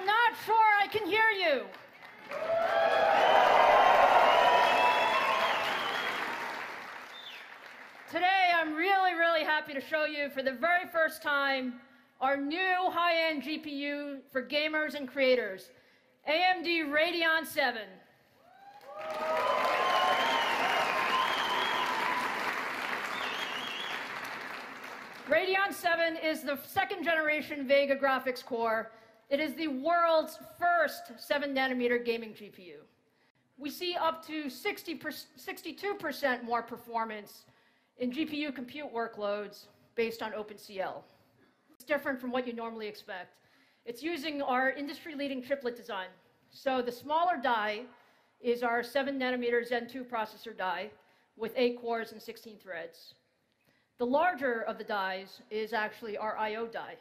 I'm not sure I can hear you. Today, I'm really, really happy to show you for the very first time our new high-end GPU for gamers and creators, AMD Radeon 7. Radeon 7 is the second generation Vega graphics core. It is the world's first 7 nanometer gaming GPU. We see up to 60 62% more performance in GPU compute workloads based on OpenCL. It's different from what you normally expect. It's using our industry-leading chiplet design. So the smaller die is our 7 nanometer Zen 2 processor die with 8 cores and 16 threads. The larger of the dies is actually our I.O. die.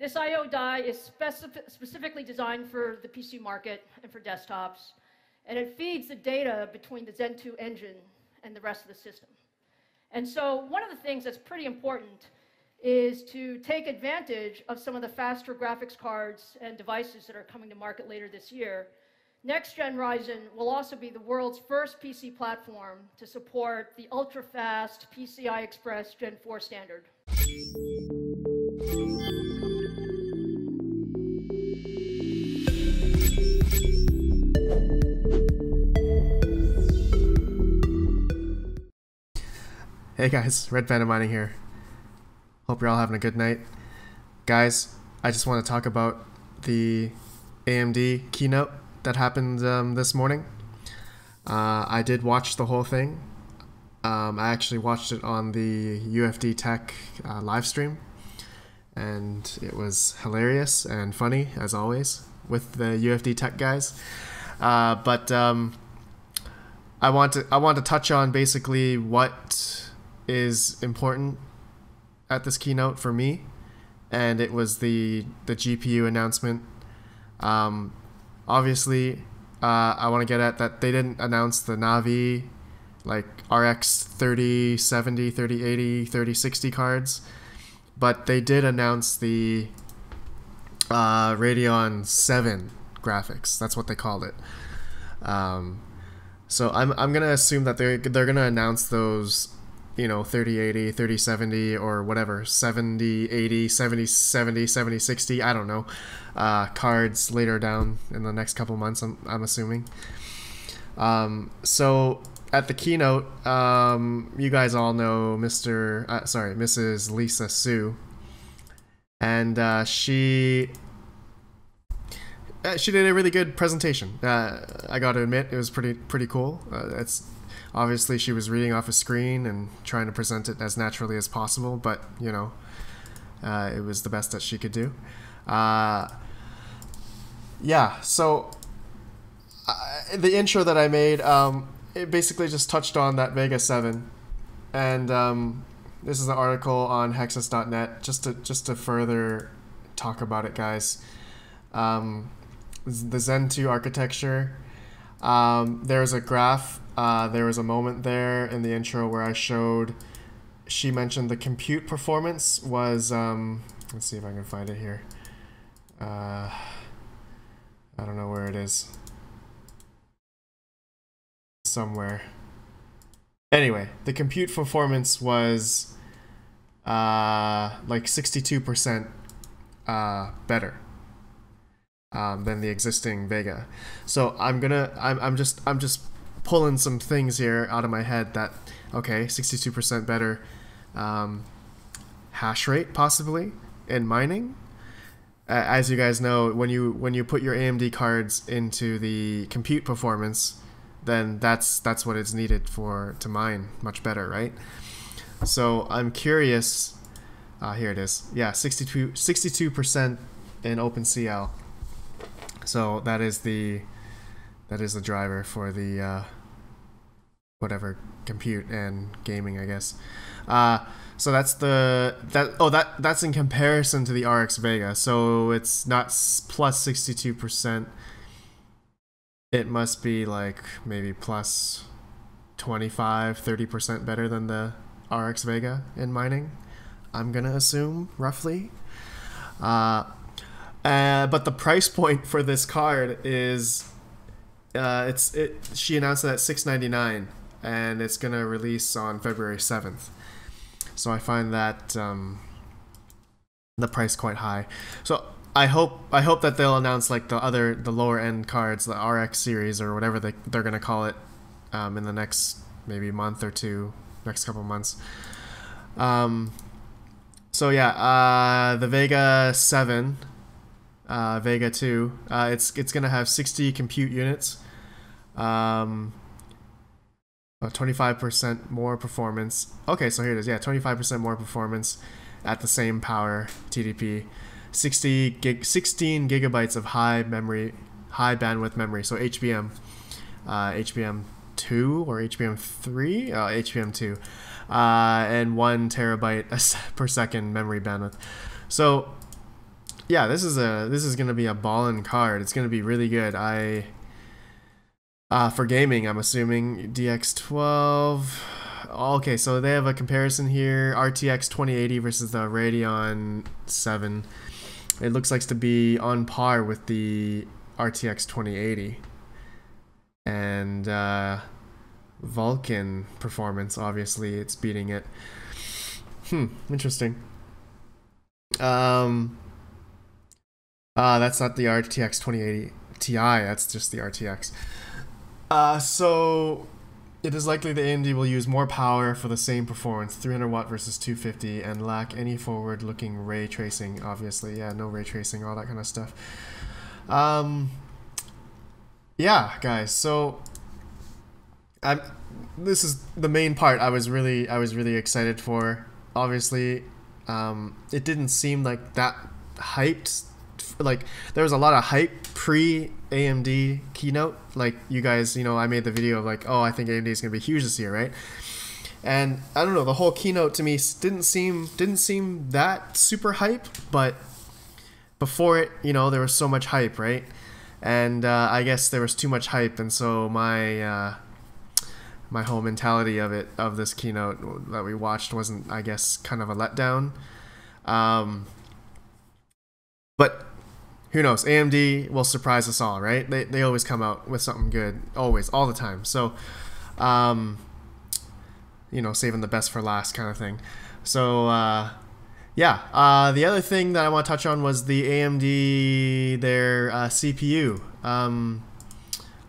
This I.O. die is specific, specifically designed for the PC market and for desktops, and it feeds the data between the Zen 2 engine and the rest of the system. And so one of the things that's pretty important is to take advantage of some of the faster graphics cards and devices that are coming to market later this year. Next Gen Ryzen will also be the world's first PC platform to support the ultra-fast PCI Express Gen 4 standard. Hey guys, Red Panda Mining here. Hope you're all having a good night. Guys, I just want to talk about the AMD keynote that happened um, this morning. Uh, I did watch the whole thing. Um, I actually watched it on the UFD Tech uh, live stream, and it was hilarious and funny as always with the UFD Tech guys. Uh, but um, I want to I want to touch on basically what is important at this keynote for me, and it was the the GPU announcement. Um, obviously, uh, I want to get at that they didn't announce the Navi, like RX 3070, 3080, 3060 cards, but they did announce the uh, Radeon 7 graphics. That's what they called it. Um, so I'm, I'm gonna assume that they're they're gonna announce those you know 3080 3070 or whatever 70 80 70 70 70 60 i don't know uh, cards later down in the next couple months i'm, I'm assuming. Um, so at the keynote um, you guys all know mr uh, sorry mrs lisa su and uh, she uh, she did a really good presentation. Uh, I got to admit, it was pretty pretty cool. Uh, it's obviously she was reading off a screen and trying to present it as naturally as possible, but you know, uh, it was the best that she could do. Uh, yeah, so the intro that I made, um, it basically just touched on that Vega 7, and um, this is an article on Hexus.net just to just to further talk about it, guys. Um, the Zen 2 architecture. Um, was a graph uh, there was a moment there in the intro where I showed. She mentioned the compute performance was. Um, let's see if I can find it here. Uh, I don't know where it is. Somewhere. Anyway, the compute performance was uh, like 62% uh, better um, than the existing Vega. So I'm gonna, I'm, I'm just, I'm just pulling some things here out of my head that okay 62% better um, hash rate possibly in mining. Uh, as you guys know when you when you put your AMD cards into the compute performance then that's that's what is needed for to mine much better right? So I'm curious uh, here it is. Yeah 62 62% in OpenCL so that is the that is the driver for the uh, whatever compute and gaming, I guess. Uh, so that's the that oh that that's in comparison to the RX Vega. So it's not plus sixty two percent. It must be like maybe plus 25 30% better than the RX Vega in mining. I'm gonna assume roughly. Uh, Uh, but the price point for this card is, uh, it's it. She announced it at six ninety nine, and it's gonna release on February seventh. So I find that um, the price quite high. So I hope I hope that they'll announce like the other the lower end cards, the RX series or whatever they they're gonna call it, um, in the next maybe month or two, next couple months. Um, so yeah, uh, the Vega Seven, uh, Vega Two, uh, it's it's gonna have sixty compute units, um, twenty five percent more performance. Okay, so here it is. Yeah, twenty five percent more performance at the same power TDP. 60 gig, 16 gigabytes of high memory, high bandwidth memory. So HBM, uh, HBM two or HBM three, uh, HBM two, uh, and one terabyte per second memory bandwidth. So yeah, this is a this is gonna be a ballin card. It's gonna be really good. I uh, for gaming, I'm assuming DX12. Okay, so they have a comparison here: RTX 2080 versus the Radeon 7 it looks like to be on par with the RTX 2080. And uh, Vulkan performance, obviously, it's beating it. Hmm, interesting. Um, uh, that's not the RTX 2080 Ti, that's just the RTX. Uh, so it is likely the AMD will use more power for the same performance, 300 watt versus 250, and lack any forward-looking ray tracing. Obviously, yeah, no ray tracing, all that kind of stuff. Um, yeah, guys. So, I'm. This is the main part. I was really, I was really excited for. Obviously, um, it didn't seem like that hyped like there was a lot of hype pre AMD keynote. Like you guys, you know, I made the video of like, oh, I think AMD is gonna be huge this year, right? And I don't know, the whole keynote to me didn't seem didn't seem that super hype, but before it, you know, there was so much hype, right? And uh, I guess there was too much hype, and so my uh, my whole mentality of it of this keynote that we watched wasn't, I guess, kind of a letdown. Um, but who knows? AMD will surprise us all, right? They, they always come out with something good, always, all the time. So, um, you know, saving the best for last kind of thing. So, uh, yeah. Uh, the other thing that I want to touch on was the AMD, their uh, CPU. Um,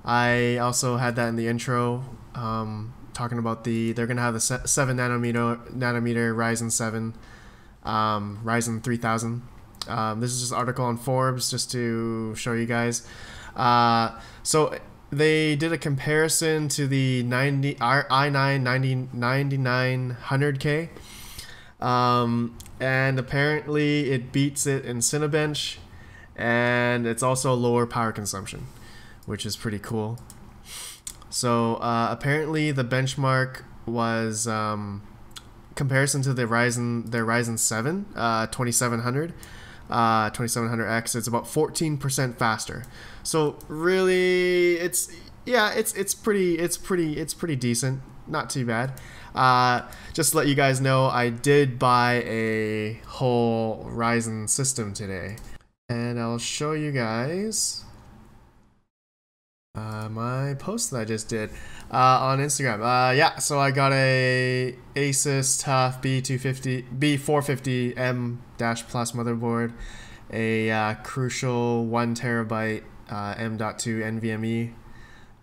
I also had that in the intro, um, talking about the they're gonna have the seven nanometer nanometer Ryzen seven, um, Ryzen three thousand um, this is just an article on Forbes just to show you guys. Uh, so they did a comparison to the 90 i9 90, 9900K. Um, and apparently it beats it in Cinebench and it's also lower power consumption, which is pretty cool. So uh, apparently the benchmark was um, comparison to the Ryzen their Ryzen 7 uh, 2700 uh, 2700X. It's about 14% faster. So really, it's yeah, it's it's pretty it's pretty it's pretty decent. Not too bad. Uh, just to let you guys know, I did buy a whole Ryzen system today, and I'll show you guys uh, my post that I just did uh, on Instagram. Uh, yeah, so I got a Asus TUF B250 B450M dash plus motherboard, a uh, Crucial one terabyte uh, M.2 NVMe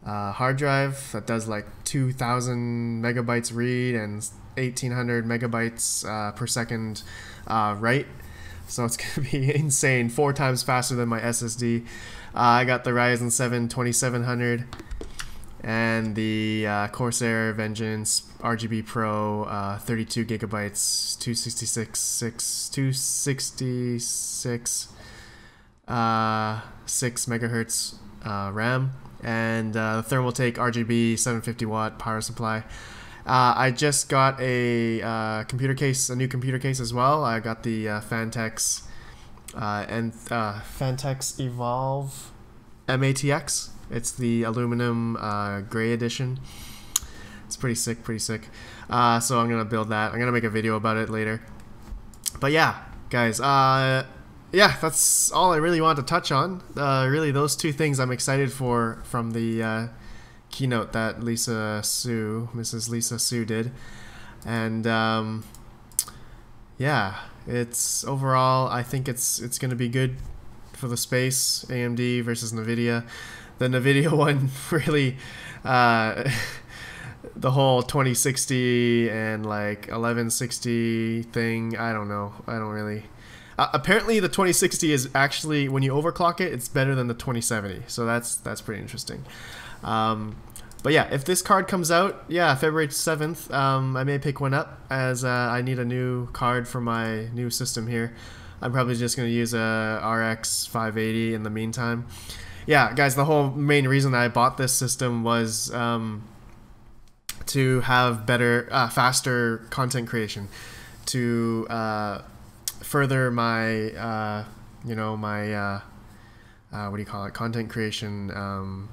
uh, hard drive that does like 2,000 megabytes read and 1,800 megabytes per second write. So it's gonna be insane, four times faster than my SSD. I got the Ryzen 7 2700 and the uh, Corsair Vengeance RGB Pro uh, 32 gigabytes, 266 6 266 uh, 6 megahertz uh, RAM, and uh, the Thermaltake RGB 750 watt power supply. Uh, I just got a uh, computer case, a new computer case as well. I got the Phanteks uh, and uh, Phanteks Evolve MATX. It's the aluminum uh, gray edition. It's pretty sick, pretty sick. Uh, so I'm gonna build that. I'm gonna make a video about it later. But yeah, guys, uh, yeah, that's all I really want to touch on. Uh, really, those two things I'm excited for from the uh, keynote that Lisa Su, Mrs. Lisa Su, did, and um, yeah, it's overall I think it's it's going to be good for the space AMD versus Nvidia. The Nvidia one really. Uh, the whole 2060 and like 1160 thing i don't know i don't really uh, apparently, the 2060 is actually when you overclock it, it's better than the 2070. So that's that's pretty interesting. Um, but yeah, if this card comes out, yeah, February 7th, um, I may pick one up as uh, I need a new card for my new system here. I'm probably just going to use a RX 580 in the meantime. Yeah, guys, the whole main reason I bought this system was um, to have better, uh, faster content creation, to uh, further my uh, you know my uh, uh, what do you call it content creation um,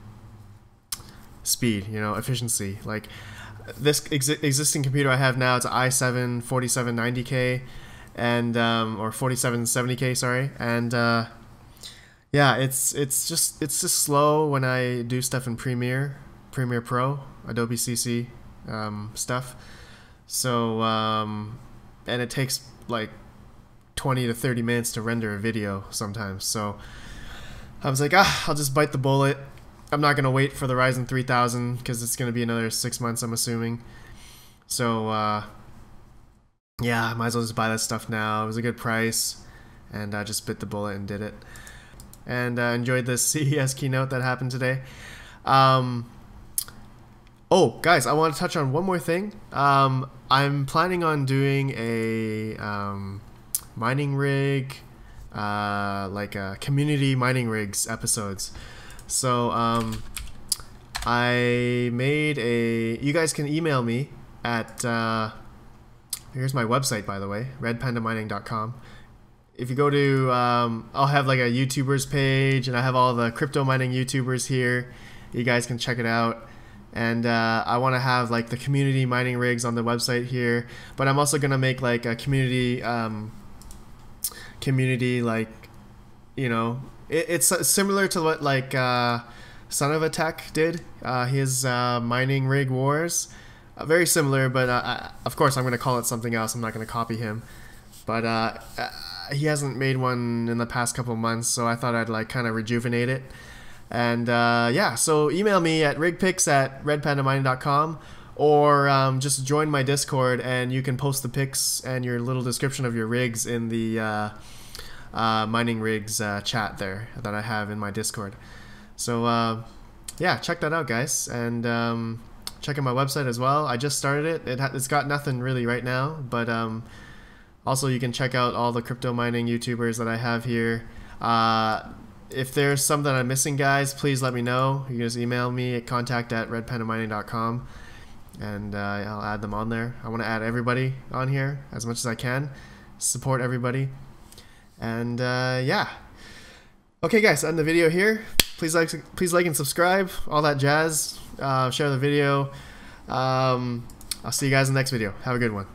speed you know efficiency like this exi- existing computer I have now it's an i7 4790k and um, or 4770k sorry and uh, yeah it's it's just it's just slow when I do stuff in Premiere Premiere Pro Adobe CC um, stuff so um, and it takes like 20 to 30 minutes to render a video sometimes. So I was like, ah, I'll just bite the bullet. I'm not going to wait for the Ryzen 3000 because it's going to be another six months, I'm assuming. So, uh, yeah, I might as well just buy that stuff now. It was a good price, and I just bit the bullet and did it. And uh, enjoyed this CES keynote that happened today. Um, oh, guys, I want to touch on one more thing. Um, I'm planning on doing a um, mining rig, uh, like uh, community mining rigs episodes. So um, I made a. You guys can email me at. Uh, here's my website, by the way, redpandamining.com. If you go to, um, I'll have like a YouTubers page, and I have all the crypto mining YouTubers here. You guys can check it out and uh, I want to have like the community mining rigs on the website here. But I'm also gonna make like a community um, community like you know it, it's similar to what like uh, son of a tech did uh, his uh, mining rig wars. Uh, very similar but uh, I, of course i'm going to call it something else. I'm not going to copy him. But uh, he hasn't made one in the past couple months so i thought i'd like kind of rejuvenate it. And yeah so email me at rigpics at redpandamining.com or um, just join my Discord and you can post the pics and your little description of your rigs in the uh, mining rigs uh, chat there that I have in my Discord. So uh, yeah, check that out, guys, and um, check out my website as well. I just started it. it has got nothing really right now, but um, also you can check out all the crypto mining YouTubers that I have here. Uh, if there's something I'm missing, guys, please let me know. You can just email me at contact at redpandamining.com and uh, I'll add them on there. I want to add everybody on here as much as I can, support everybody. And uh, yeah. Okay, guys, end the video here. Please like, please like and subscribe, all that jazz. Uh, share the video. Um, I'll see you guys in the next video. Have a good one.